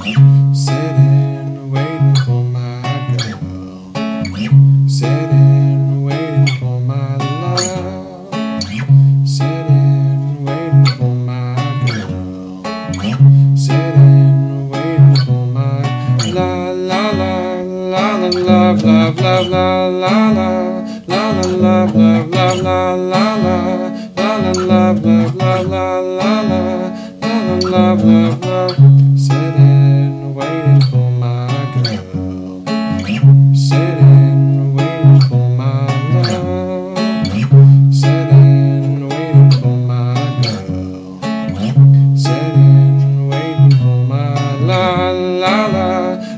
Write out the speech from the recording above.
Sitting, waiting for my girl. Sitting, waiting for my love. Sitting, waiting for my girl. Sitting, waiting for my la la la la la love love love la la la la la love love love la la la la love love love la la la la love love